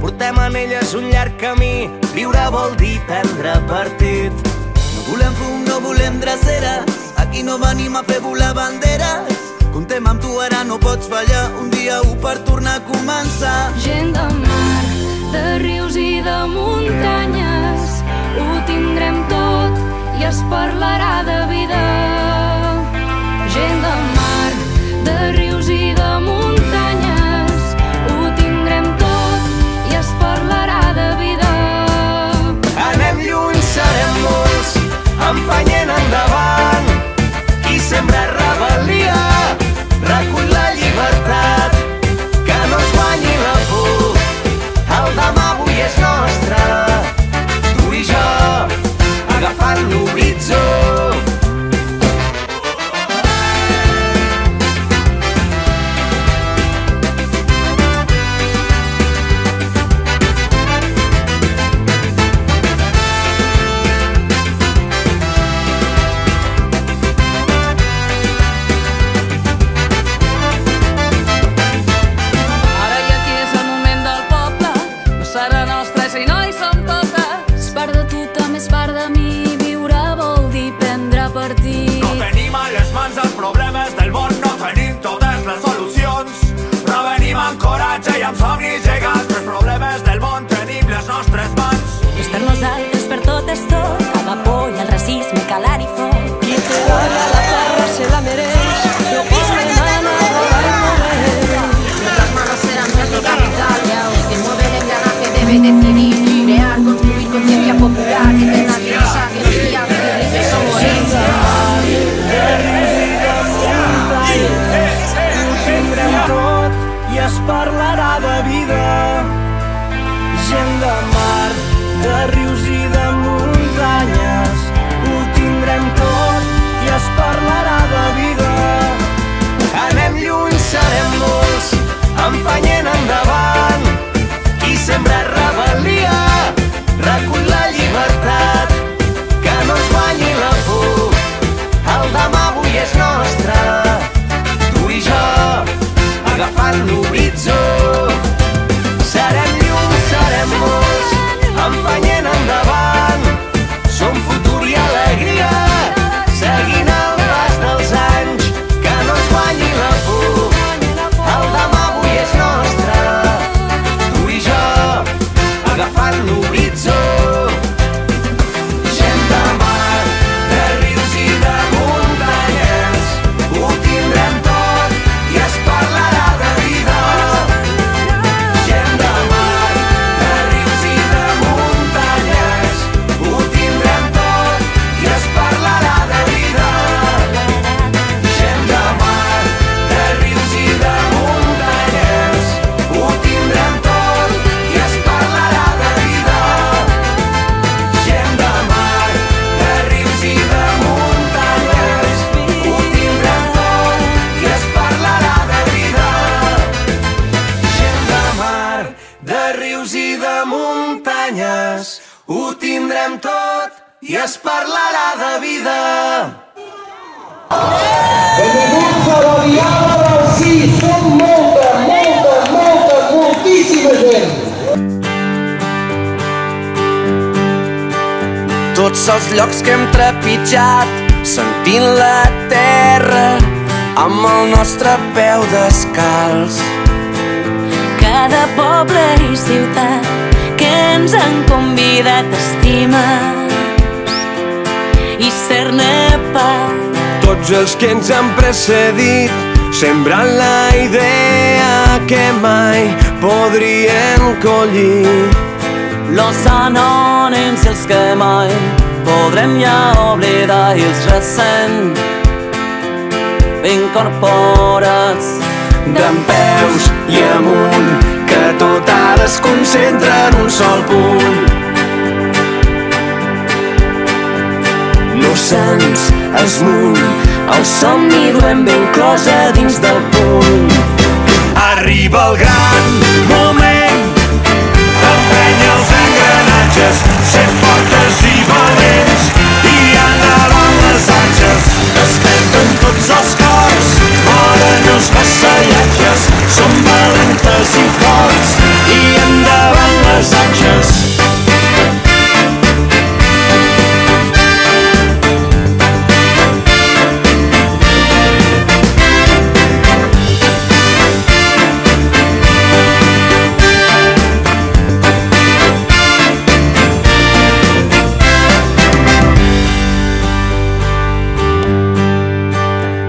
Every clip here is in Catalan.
portem en elles un llarg camí. Viure vol dir prendre partit. No volem fum, no volem dreceres, aquí no venim a fer volar banderes. Contem amb tu, ara no pots fallar, un dia u per tornar a començar. Gent de mar, de rius i de muntanyes, ho tindrem tot i es parlarà de coratge i amb somnis gegants, els problemes del món tenim les nostres mans. És per nosaltres, per tot és tot, a la por i el racisme, calar i foc. Qui té la tindrem tot i es parlarà de vida. Benvinguts a la Diada del Sí, som molta, molta, molta, moltíssima gent. Tots els llocs que hem trepitjat, sentint la terra amb el nostre peu descalç. Cada poble i ciutat que ens han convidat a estimar i ser-ne part. Tots els que ens han precedit, sembrant la idea que mai podrien collir. Los anònims i els que mai podrem ja oblidar i els recent incorporats D'en peus i amunt, que tot ara es concentra en un sol punt. No se'ns esmuny, el somni duem ben closa dins del facin forts i endavant les atxes.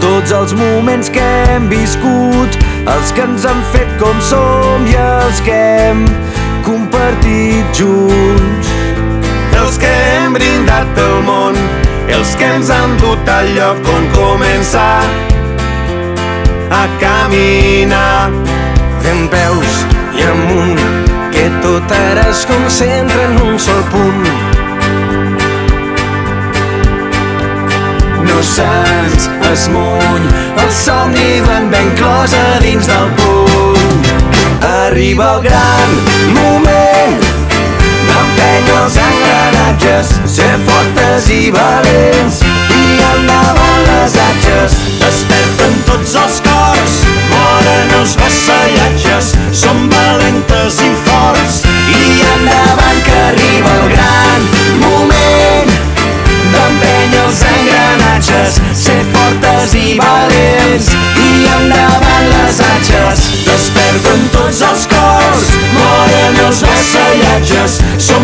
Tots els moments que hem viscut els que ens han fet com som i els que hem compartit junts. Els que hem brindat pel món, els que ens han dut al lloc on començar a caminar. Fem peus i amunt, que tot ara es concentra en un sol punt. innocents es muny el somni d'en ben clos a dins del puny. Arriba el gran moment d'empeny els engranatges, ser fortes i valents i endavant les atxes. Desperten tots els cors, moren els vessants just so